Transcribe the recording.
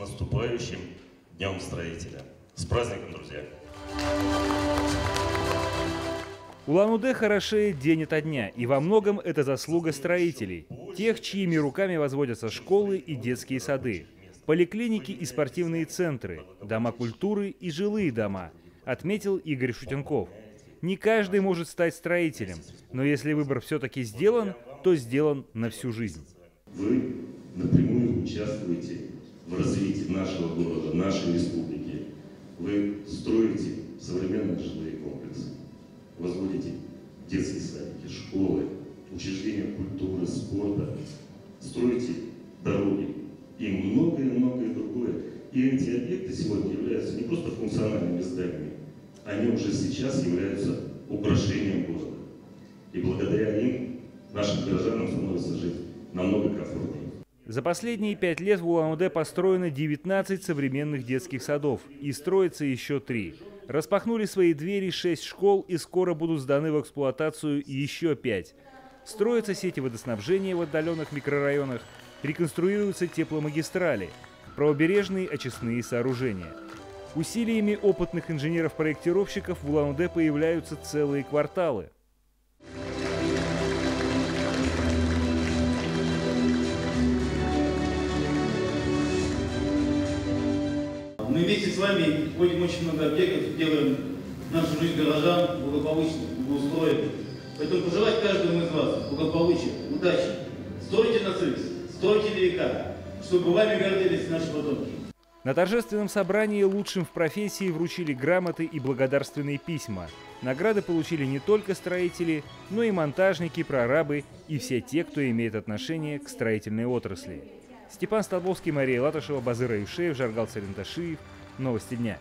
наступающим Днем Строителя. С праздником, друзья! Улан-Удэ хорошеет день ото дня, и во многом это заслуга строителей, тех, чьими руками возводятся школы и детские сады, поликлиники и спортивные центры, дома культуры и жилые дома, отметил Игорь Шутенков. Не каждый может стать строителем, но если выбор все-таки сделан, то сделан на всю жизнь. Вы напрямую участвуете в развитии нашего города, нашей республики. Вы строите современные жилые комплексы, возводите детские садики, школы, учреждения культуры, спорта, строите дороги и многое-многое другое. И эти объекты сегодня являются не просто функциональными зданиями, они уже сейчас являются украшением города. И благодаря им нашим горожанам становится жить намного комфортнее. За последние пять лет в Улан-Удэ построено 19 современных детских садов и строится еще три. Распахнули свои двери 6 школ и скоро будут сданы в эксплуатацию еще 5. Строятся сети водоснабжения в отдаленных микрорайонах, реконструируются тепломагистрали, правобережные очистные сооружения. Усилиями опытных инженеров-проектировщиков в Улан-Удэ появляются целые кварталы – Мы вместе с вами входим очень много объектов, делаем нашу жизнь горожан благополучной, благоустроенной. Поэтому пожелать каждому из вас благополучия, удачи. Стройте на совесть, стройте века, чтобы вами гордились наши потомки. На торжественном собрании лучшим в профессии вручили грамоты и благодарственные письма. Награды получили не только строители, но и монтажники, прорабы и все те, кто имеет отношение к строительной отрасли. Степан Столбовский, Мария Латышева, Базыра Юшеев, Жаргал Царенташиев. Новости дня.